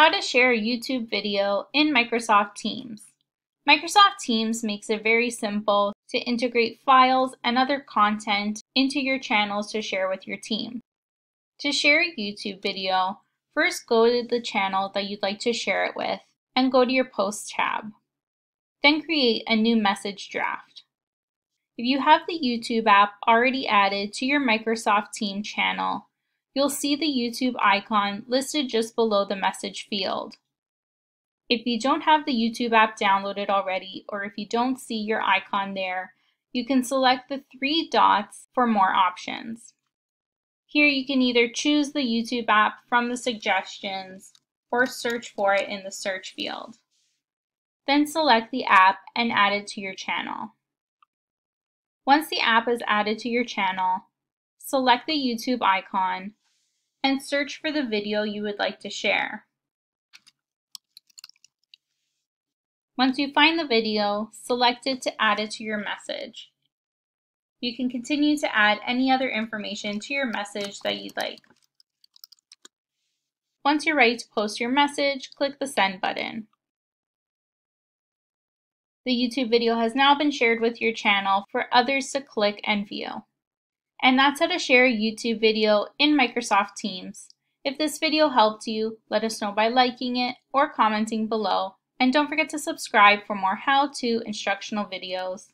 How to share a YouTube video in Microsoft Teams. Microsoft Teams makes it very simple to integrate files and other content into your channels to share with your team. To share a YouTube video, first go to the channel that you'd like to share it with and go to your Posts tab. Then create a new message draft. If you have the YouTube app already added to your Microsoft Team channel, you'll see the YouTube icon listed just below the message field. If you don't have the YouTube app downloaded already, or if you don't see your icon there, you can select the three dots for more options. Here you can either choose the YouTube app from the suggestions or search for it in the search field. Then select the app and add it to your channel. Once the app is added to your channel, select the YouTube icon and search for the video you would like to share. Once you find the video, select it to add it to your message. You can continue to add any other information to your message that you'd like. Once you're ready to post your message, click the send button. The YouTube video has now been shared with your channel for others to click and view. And that's how to share a YouTube video in Microsoft Teams. If this video helped you, let us know by liking it or commenting below. And don't forget to subscribe for more how-to instructional videos.